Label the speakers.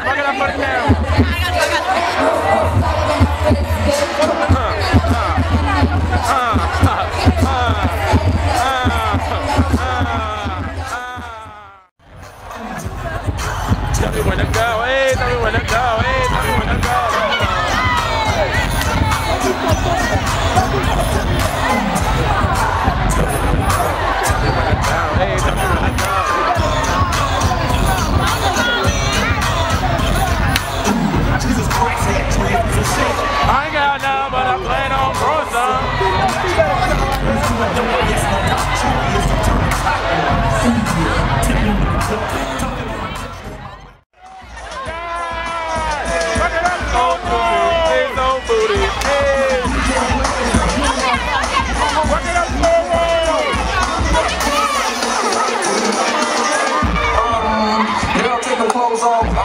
Speaker 1: Bagal ak Marine 방송